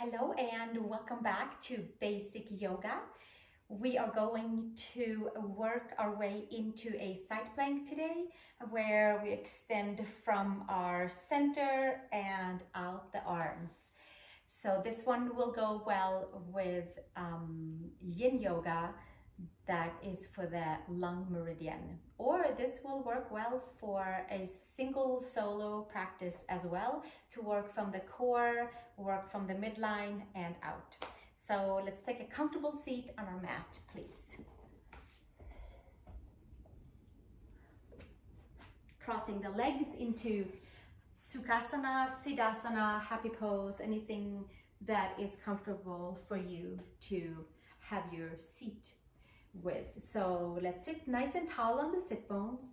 Hello and welcome back to Basic Yoga. We are going to work our way into a side plank today where we extend from our center and out the arms. So this one will go well with um, yin yoga that is for the lung meridian. Or this will work well for a single solo practice as well to work from the core, work from the midline and out. So let's take a comfortable seat on our mat, please. Crossing the legs into Sukhasana, Siddhasana, Happy Pose, anything that is comfortable for you to have your seat with. So let's sit nice and tall on the sit bones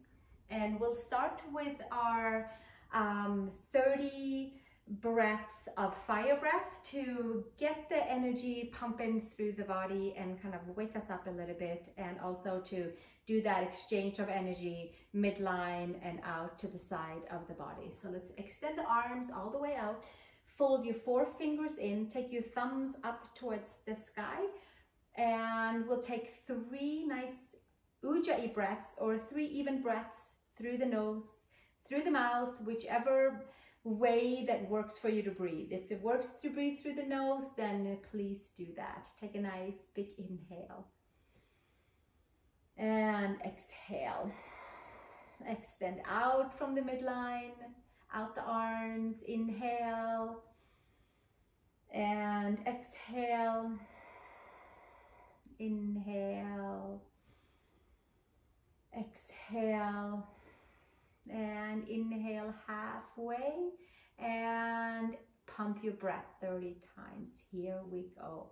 and we'll start with our um, 30 breaths of fire breath to get the energy pumping through the body and kind of wake us up a little bit and also to do that exchange of energy midline and out to the side of the body. So let's extend the arms all the way out. Fold your four fingers in, take your thumbs up towards the sky and we'll take three nice ujjayi breaths or three even breaths through the nose, through the mouth, whichever way that works for you to breathe. If it works to breathe through the nose, then please do that. Take a nice big inhale. And exhale. Extend out from the midline, out the arms, inhale. And exhale inhale, exhale, and inhale halfway and pump your breath 30 times. Here we go.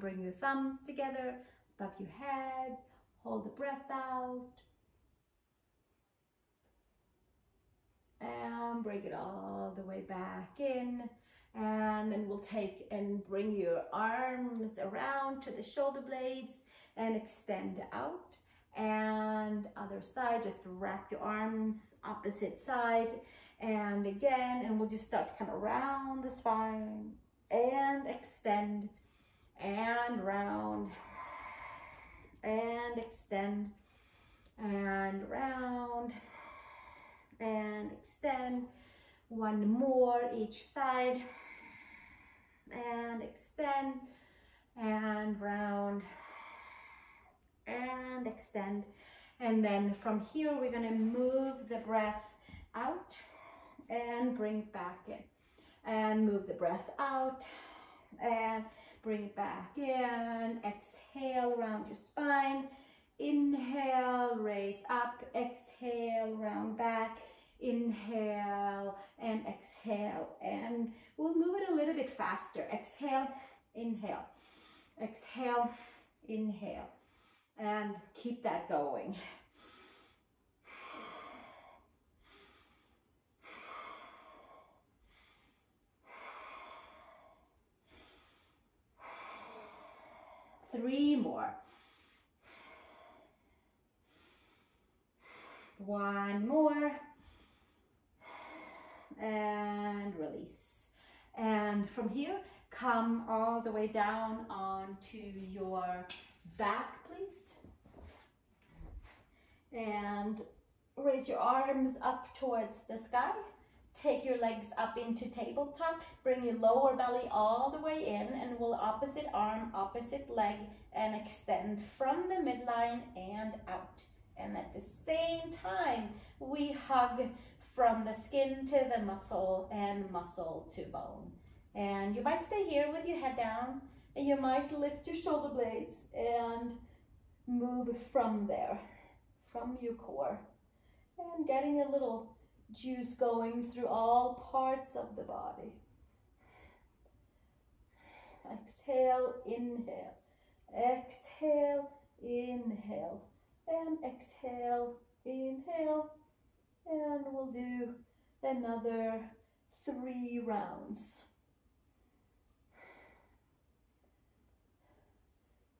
bring your thumbs together above your head. Hold the breath out. And bring it all the way back in. And then we'll take and bring your arms around to the shoulder blades and extend out. And other side, just wrap your arms opposite side. And again, and we'll just start to come around the spine and extend and round and extend and round and extend. One more each side and extend and round and extend. And then from here we're going to move the breath out and bring back in. And move the breath out and Bring it back in. Exhale around your spine. Inhale, raise up. Exhale, round back. Inhale and exhale. And we'll move it a little bit faster. Exhale, inhale. Exhale, inhale. And keep that going. Three more. One more. And release. And from here, come all the way down onto your back, please. And raise your arms up towards the sky. Take your legs up into tabletop. Bring your lower belly all the way in and we'll opposite arm, opposite leg and extend from the midline and out. And at the same time, we hug from the skin to the muscle and muscle to bone. And you might stay here with your head down and you might lift your shoulder blades and move from there, from your core. And getting a little juice going through all parts of the body. Exhale, inhale. Exhale, inhale. And exhale, inhale. And we'll do another three rounds.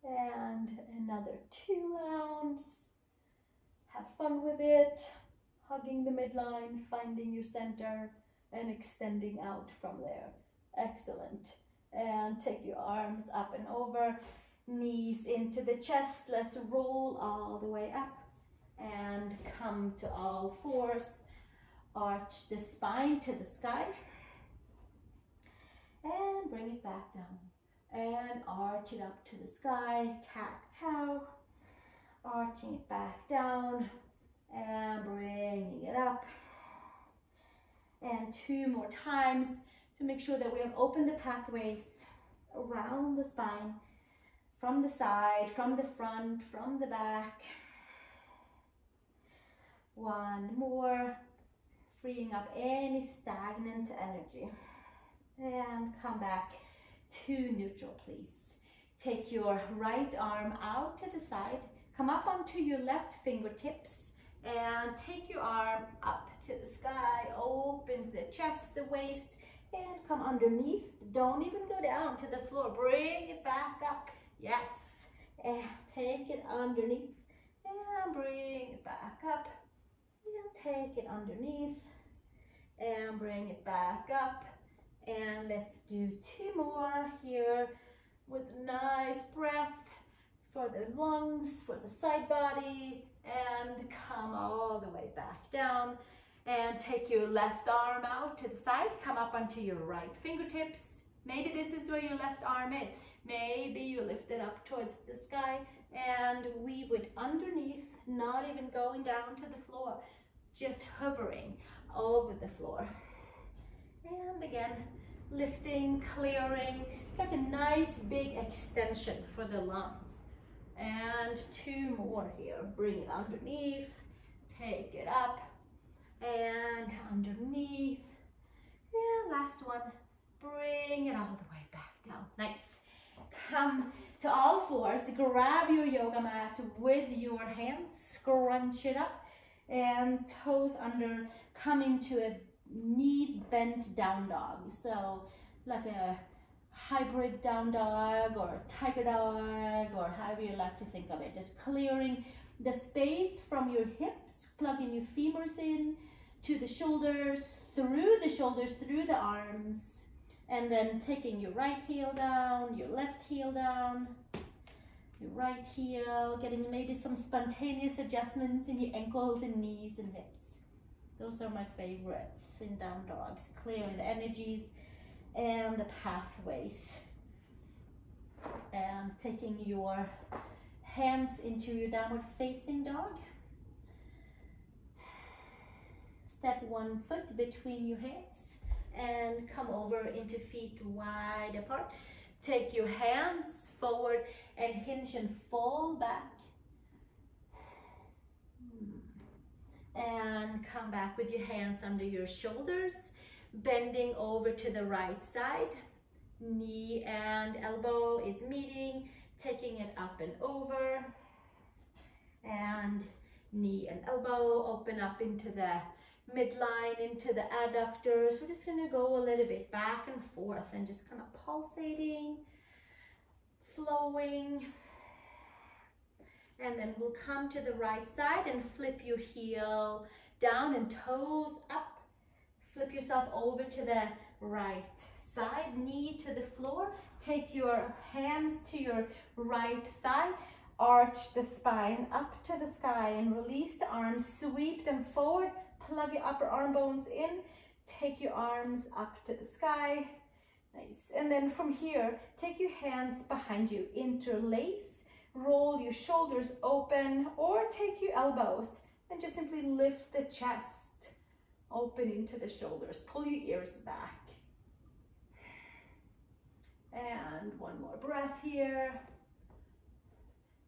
And another two rounds. Have fun with it. Hugging the midline, finding your center and extending out from there. Excellent. And take your arms up and over, knees into the chest. Let's roll all the way up and come to all fours. Arch the spine to the sky and bring it back down and arch it up to the sky, cat cow, arching it back down and bringing it up. And two more times to make sure that we have opened the pathways around the spine, from the side, from the front, from the back. One more, freeing up any stagnant energy. And come back to neutral, please. Take your right arm out to the side, come up onto your left fingertips, and take your arm up to the sky, open the chest, the waist, and come underneath. Don't even go down to the floor. Bring it back up. Yes. And take it underneath. And bring it back up. And take it underneath. And bring it back up. And let's do two more here with a nice breath for the lungs, for the side body, and come all the way back down. And take your left arm out to the side, come up onto your right fingertips. Maybe this is where your left arm is. Maybe you lift it up towards the sky and we would underneath, not even going down to the floor, just hovering over the floor. And again, lifting, clearing. It's like a nice big extension for the lungs. And two more here. Bring it underneath, take it up, and underneath. And last one, bring it all the way back down. Nice. Come to all fours, grab your yoga mat with your hands, scrunch it up, and toes under, coming to a knees bent down dog. So like a hybrid down dog or tiger dog or however you like to think of it. Just clearing the space from your hips, plugging your femurs in to the shoulders, through the shoulders, through the arms, and then taking your right heel down, your left heel down, your right heel, getting maybe some spontaneous adjustments in your ankles and knees and hips. Those are my favorites in down dogs, clearing the energies and the pathways. And taking your hands into your downward facing dog. Step one foot between your hands and come over into feet wide apart. Take your hands forward and hinge and fall back and come back with your hands under your shoulders, bending over to the right side. Knee and elbow is meeting, taking it up and over. And knee and elbow open up into the midline, into the adductors. We're just gonna go a little bit back and forth and just kind of pulsating, flowing. And then we'll come to the right side and flip your heel down and toes up. Flip yourself over to the right side, knee to the floor. Take your hands to your right thigh. Arch the spine up to the sky and release the arms. Sweep them forward. Plug your upper arm bones in. Take your arms up to the sky. Nice. And then from here, take your hands behind you. Interlace roll your shoulders open or take your elbows and just simply lift the chest open into the shoulders. Pull your ears back. And one more breath here.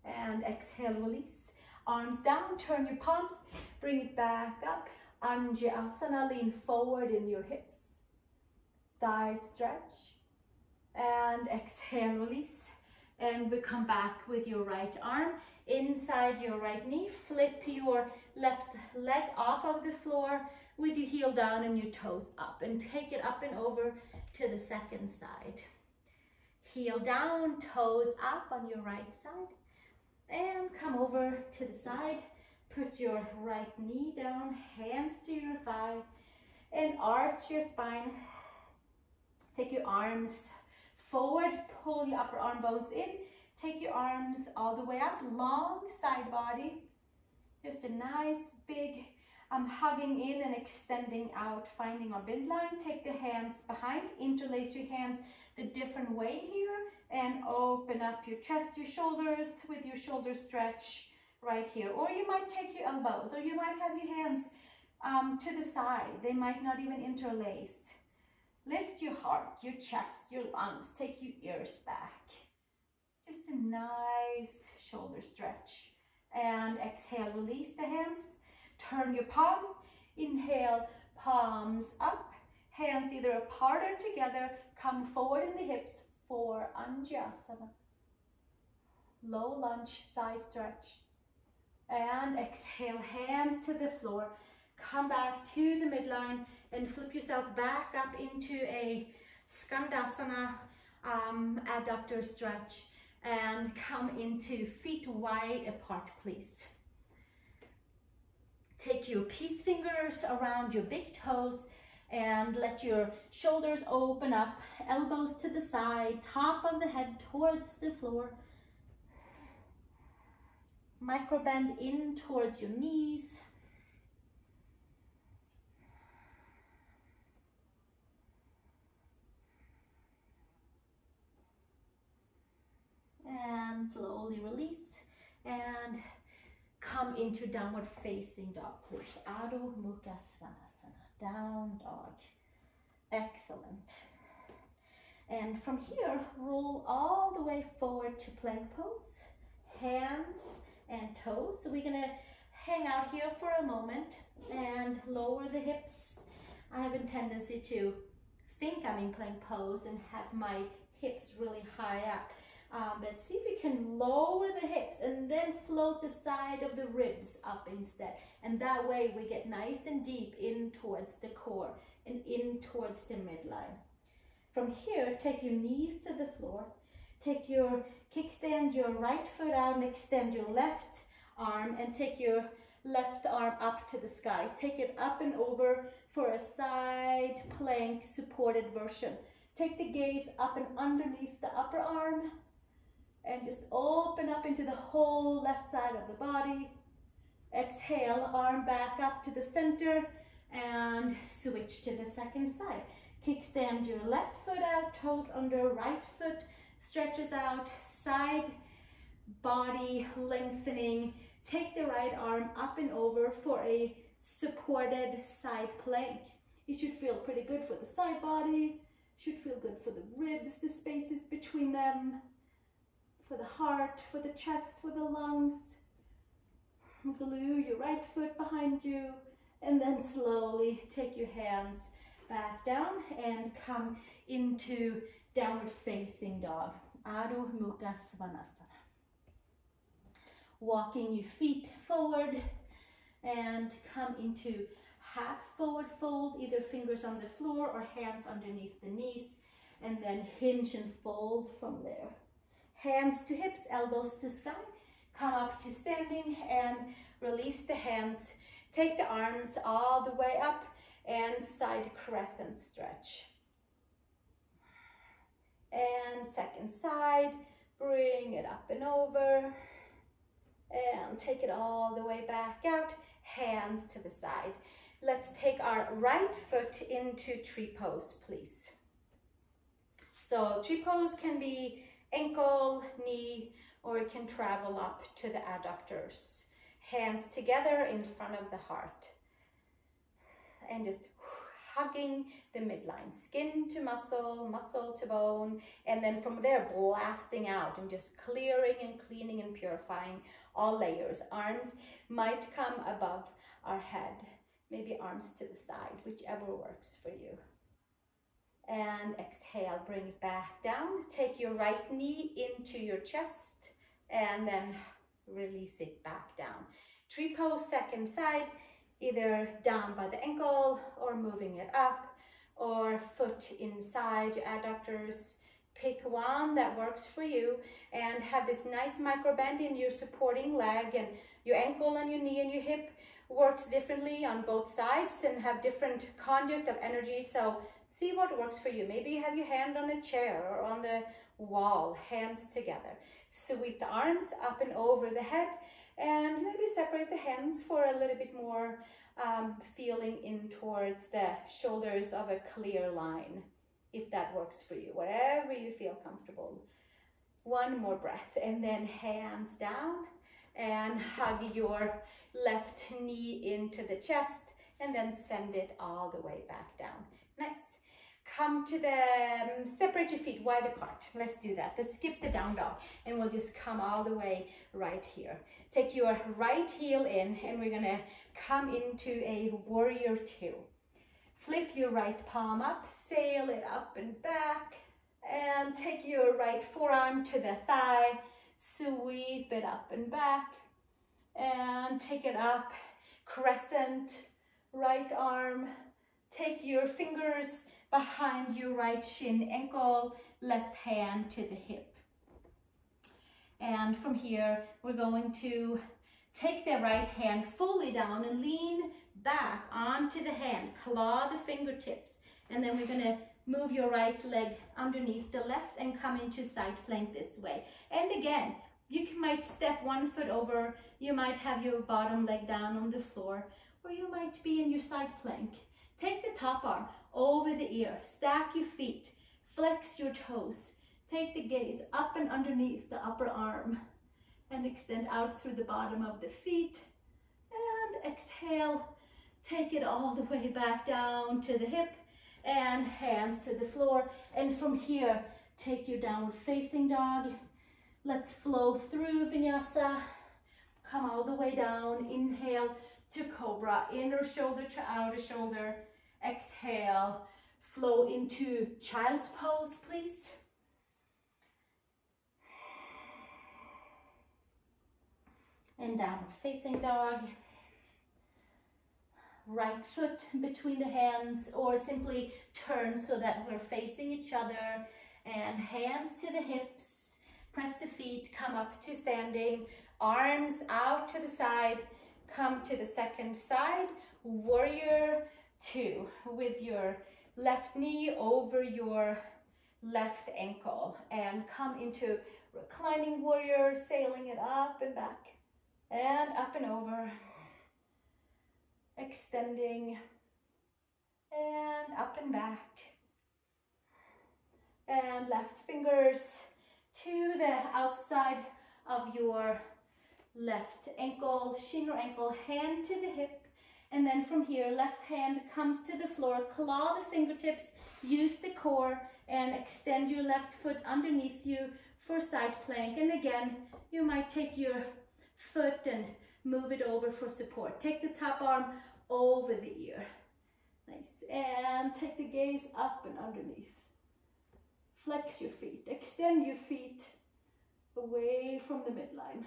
And exhale, release. Arms down, turn your palms, bring it back up. Anjasana, lean forward in your hips. Thighs stretch. And exhale, release and we come back with your right arm inside your right knee. Flip your left leg off of the floor, with your heel down and your toes up and take it up and over to the second side. Heel down, toes up on your right side and come over to the side. Put your right knee down, hands to your thigh and arch your spine. Take your arms forward, pull your upper arm bones in. Take your arms all the way up, long side body. Just a nice big um, hugging in and extending out, finding our midline. Take the hands behind, interlace your hands the different way here and open up your chest, your shoulders with your shoulder stretch right here. Or you might take your elbows or you might have your hands um, to the side. They might not even interlace. Lift your heart, your chest, your lungs. Take your ears back. Just a nice shoulder stretch. And exhale, release the hands. Turn your palms. Inhale, palms up. Hands either apart or together. Come forward in the hips for Anjasana. Low lunge, thigh stretch. And exhale, hands to the floor. Come back to the midline and flip yourself back up into a Skandasana um, adductor stretch and come into feet wide apart, please. Take your peace fingers around your big toes and let your shoulders open up, elbows to the side, top of the head towards the floor. Micro bend in towards your knees. And slowly release and come into downward facing dog, please. Adho Mukha Svanasana, down dog. Excellent. And from here, roll all the way forward to plank pose. Hands and toes. So we're gonna hang out here for a moment and lower the hips. I have a tendency to think I'm in plank pose and have my hips really high up. Um, but see if you can lower the hips and then float the side of the ribs up instead. And that way we get nice and deep in towards the core and in towards the midline. From here, take your knees to the floor. Take your kickstand your right foot out extend your left arm and take your left arm up to the sky. Take it up and over for a side plank supported version. Take the gaze up and underneath the upper arm and just open up into the whole left side of the body. Exhale, arm back up to the center and switch to the second side. Kickstand your left foot out, toes under right foot, stretches out, side body lengthening. Take the right arm up and over for a supported side plank. It should feel pretty good for the side body, should feel good for the ribs, the spaces between them for the heart, for the chest, for the lungs. Glue your right foot behind you and then slowly take your hands back down and come into downward facing dog. Adho Mukha Svanasana. Walking your feet forward and come into half forward fold, either fingers on the floor or hands underneath the knees, and then hinge and fold from there hands to hips, elbows to sky. Come up to standing and release the hands. Take the arms all the way up and side crescent stretch. And second side, bring it up and over. And take it all the way back out, hands to the side. Let's take our right foot into tree pose, please. So tree pose can be ankle, knee, or it can travel up to the adductors. Hands together in front of the heart. And just hugging the midline, skin to muscle, muscle to bone, and then from there blasting out and just clearing and cleaning and purifying all layers. Arms might come above our head, maybe arms to the side, whichever works for you and exhale, bring it back down. Take your right knee into your chest and then release it back down. Tree pose, second side. either down by the ankle or moving it up or foot inside your adductors. Pick one that works for you and have this nice micro bend in your supporting leg and your ankle and your knee and your hip works differently on both sides and have different conduct of energy. So see what works for you. Maybe you have your hand on a chair or on the wall, hands together. Sweep the arms up and over the head and maybe separate the hands for a little bit more um, feeling in towards the shoulders of a clear line, if that works for you, whatever you feel comfortable. One more breath and then hands down and hug your left knee into the chest and then send it all the way back down. Nice. Come to the, um, separate your feet wide apart. Let's do that. Let's skip the down dog and we'll just come all the way right here. Take your right heel in and we're gonna come into a warrior two. Flip your right palm up, sail it up and back, and take your right forearm to the thigh, sweep it up and back, and take it up, crescent, right arm, take your fingers behind your right shin ankle, left hand to the hip. And from here, we're going to take the right hand fully down and lean back onto the hand, claw the fingertips. And then we're gonna move your right leg underneath the left and come into side plank this way. And again, you might step one foot over, you might have your bottom leg down on the floor, or you might be in your side plank. Take the top arm over the ear, stack your feet, flex your toes. Take the gaze up and underneath the upper arm and extend out through the bottom of the feet. And exhale, take it all the way back down to the hip and hands to the floor. And from here, take your downward facing dog. Let's flow through vinyasa. Come all the way down. Inhale to cobra, inner shoulder to outer shoulder. Exhale, flow into child's pose, please. And downward facing dog. Right foot between the hands or simply turn so that we're facing each other and hands to the hips. Press the feet, come up to standing, arms out to the side, come to the second side, warrior two with your left knee over your left ankle and come into reclining warrior, sailing it up and back and up and over, extending and up and back. And left fingers to the outside of your left ankle, shin or ankle, hand to the hip, and then from here, left hand comes to the floor, claw the fingertips, use the core, and extend your left foot underneath you for side plank. And again, you might take your foot and move it over for support. Take the top arm over the ear. Nice. And take the gaze up and underneath. Flex your feet. Extend your feet away from the midline.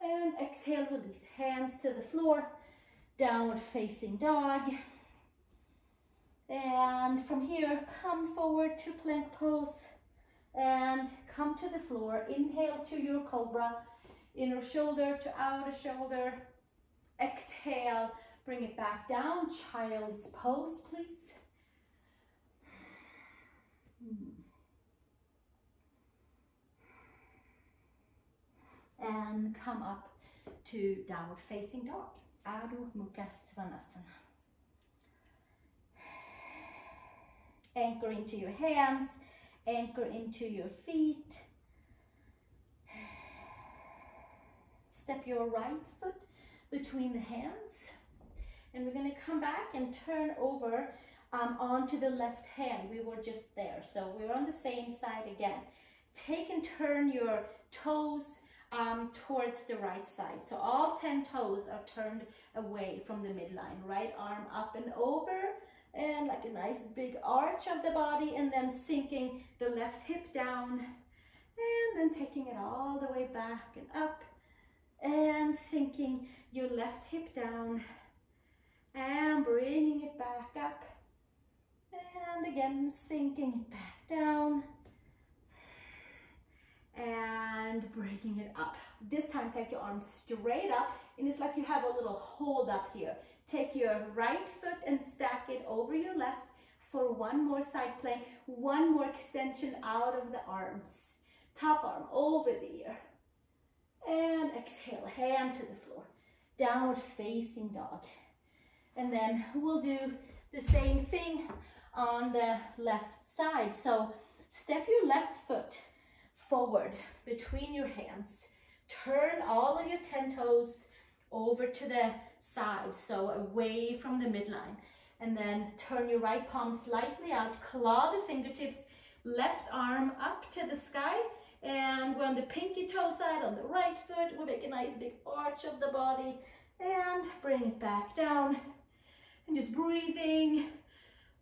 And exhale, release. Hands to the floor downward facing dog. And from here, come forward to plank pose and come to the floor. Inhale to your cobra, inner shoulder to outer shoulder. Exhale, bring it back down. Child's pose, please. And come up to downward facing dog. Adho Mukha Svanasana. Anchor into your hands, anchor into your feet. Step your right foot between the hands. And we're gonna come back and turn over um, onto the left hand. We were just there. So we're on the same side again. Take and turn your toes um, towards the right side. So all 10 toes are turned away from the midline. Right arm up and over and like a nice big arch of the body and then sinking the left hip down and then taking it all the way back and up and sinking your left hip down And bringing it back up. And again, sinking it back down. And breaking it up. This time, take your arms straight up. And it's like you have a little hold up here. Take your right foot and stack it over your left for one more side plank. One more extension out of the arms. Top arm over the ear. And exhale, hand to the floor. Downward facing dog. And then we'll do the same thing on the left side. So step your left foot forward between your hands. Turn all of your 10 toes over to the side, so away from the midline. And then turn your right palm slightly out, claw the fingertips, left arm up to the sky, and we're on the pinky toe side on the right foot. We'll make a nice big arch of the body, and bring it back down. And just breathing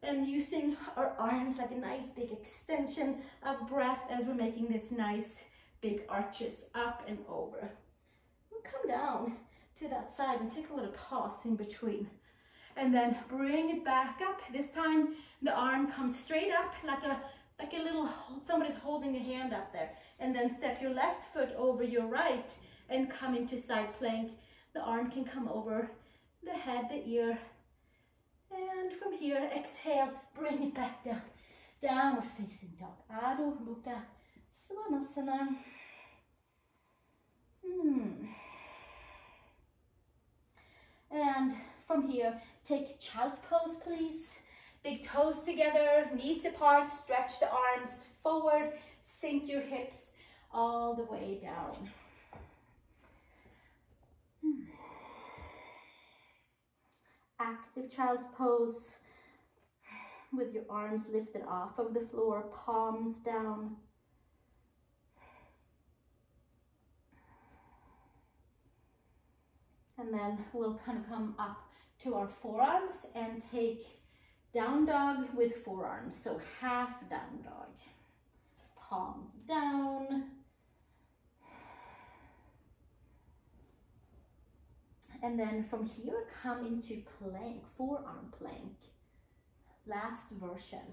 and using our arms like a nice big extension of breath as we're making this nice big arches up and over. We'll come down to that side and take a little pause in between. And then bring it back up. This time the arm comes straight up like a like a little, somebody's holding a hand up there. And then step your left foot over your right and come into side plank. The arm can come over the head, the ear. And from here, exhale, bring it back down. Downward facing dog. Adho Mukha Svanasana. Hmm. And from here, take child's pose, please. Big toes together, knees apart, stretch the arms forward, sink your hips all the way down. Hmm. Active child's pose with your arms lifted off of the floor, palms down. And then we'll kind of come up to our forearms and take down dog with forearms. So half down dog. Palms down. And then from here, come into plank, forearm plank. Last version.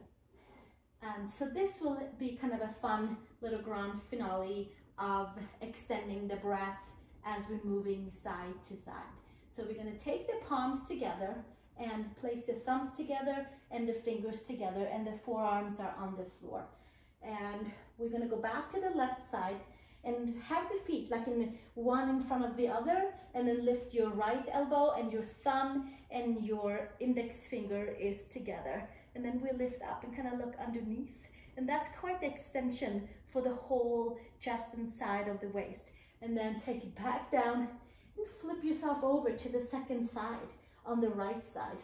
And so this will be kind of a fun little grand finale of extending the breath as we're moving side to side. So we're gonna take the palms together and place the thumbs together and the fingers together and the forearms are on the floor. And we're gonna go back to the left side and have the feet like in one in front of the other and then lift your right elbow and your thumb and your index finger is together. And then we lift up and kind of look underneath. And that's quite the extension for the whole chest and side of the waist. And then take it back down and flip yourself over to the second side on the right side.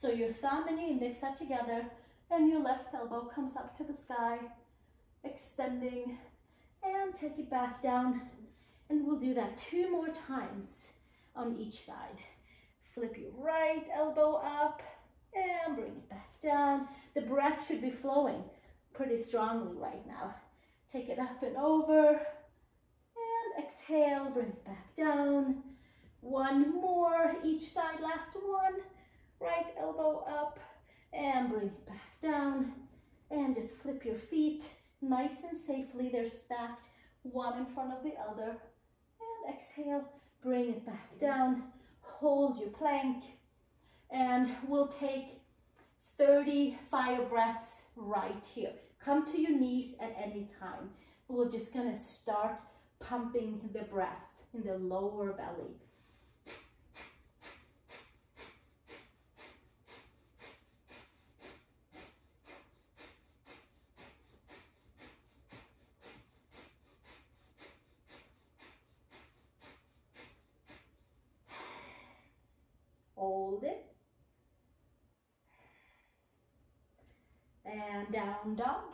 So your thumb and your index are together and your left elbow comes up to the sky, extending and take it back down. And we'll do that two more times on each side. Flip your right elbow up and bring it back down. The breath should be flowing pretty strongly right now. Take it up and over and exhale, bring it back down. One more each side, last one. Right elbow up and bring it back down. And just flip your feet nice and safely. They're stacked one in front of the other. And exhale, bring it back down. Hold your plank. And we'll take 30 fire breaths right here. Come to your knees at any time. We're just gonna start pumping the breath in the lower belly. hold it. And down dog,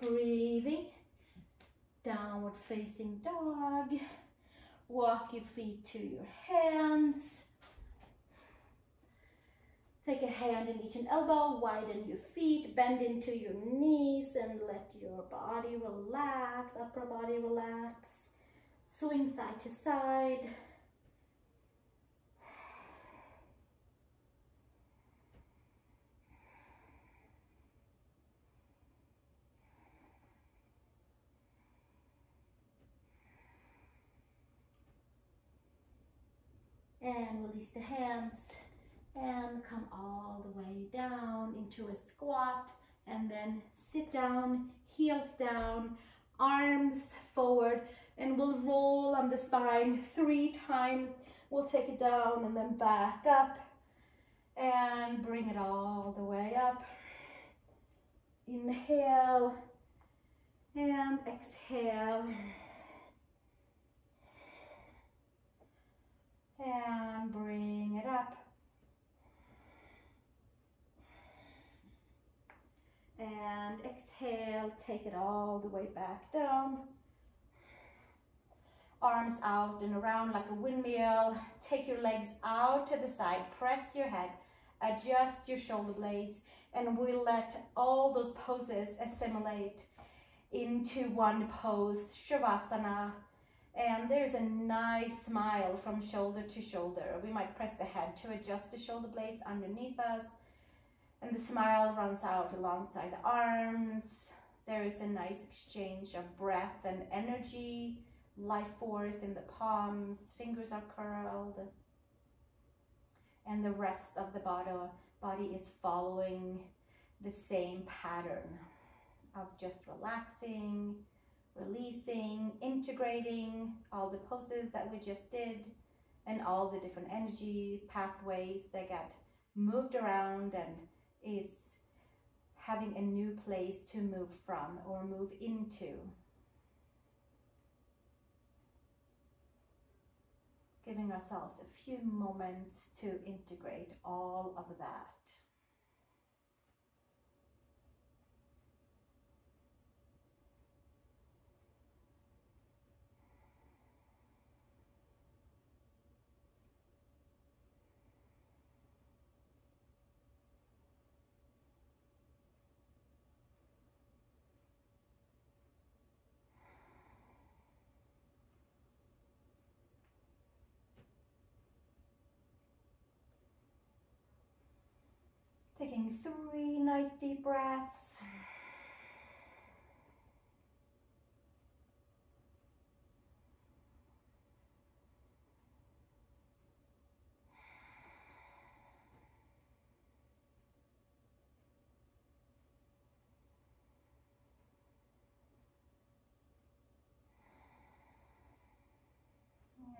breathing, downward facing dog. Walk your feet to your hands. Take a hand in each and elbow, widen your feet, bend into your knees and let your body relax, upper body relax. Swing side to side. And release the hands and come all the way down into a squat and then sit down, heels down, arms forward, and we'll roll on the spine three times. We'll take it down and then back up and bring it all the way up. Inhale and exhale. And bring it up. And exhale, take it all the way back down. Arms out and around like a windmill. Take your legs out to the side, press your head, adjust your shoulder blades, and we'll let all those poses assimilate into one pose, Shavasana. And there's a nice smile from shoulder to shoulder. We might press the head to adjust the shoulder blades underneath us. And the smile runs out alongside the arms. There is a nice exchange of breath and energy, life force in the palms, fingers are curled. And the rest of the body, body is following the same pattern of just relaxing, releasing, integrating all the poses that we just did and all the different energy pathways that get moved around and is having a new place to move from or move into. Giving ourselves a few moments to integrate all of that. Taking three nice deep breaths.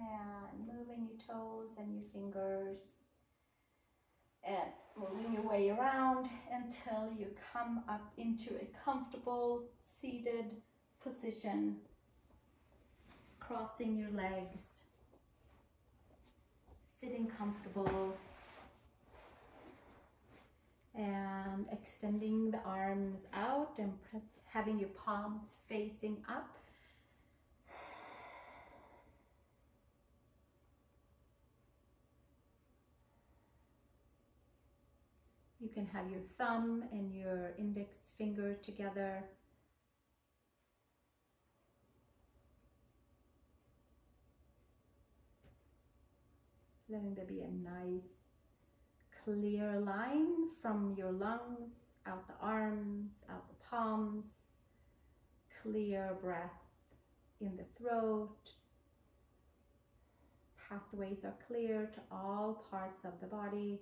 And moving your toes and your fingers and moving your way around until you come up into a comfortable seated position, crossing your legs, sitting comfortable, and extending the arms out and press, having your palms facing up You can have your thumb and your index finger together. Letting there be a nice clear line from your lungs, out the arms, out the palms, clear breath in the throat. Pathways are clear to all parts of the body.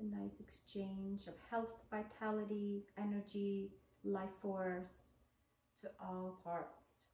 A nice exchange of health, vitality, energy, life force to all parts.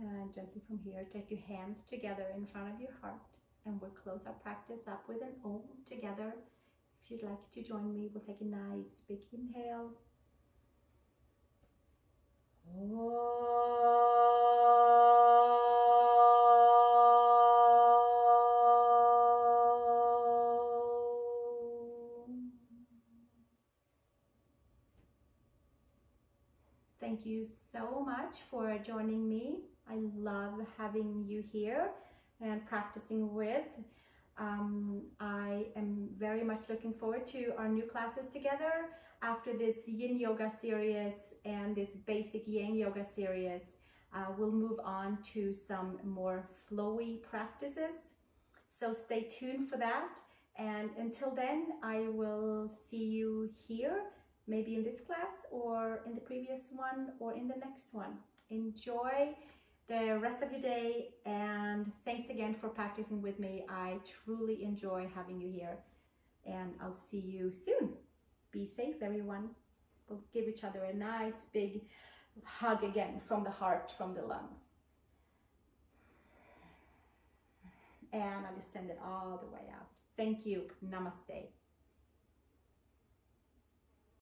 and gently from here. Take your hands together in front of your heart and we'll close our practice up with an Om together. If you'd like to join me, we'll take a nice big inhale. Thank you so much for joining me. I love having you here and practicing with. Um, I am very much looking forward to our new classes together after this yin yoga series and this basic yang yoga series. Uh, we'll move on to some more flowy practices. So stay tuned for that. And until then, I will see you here, maybe in this class or in the previous one or in the next one. Enjoy the rest of your day and thanks again for practicing with me. I truly enjoy having you here and I'll see you soon. Be safe everyone. We'll give each other a nice big hug again from the heart, from the lungs. And I'll just send it all the way out. Thank you. Namaste.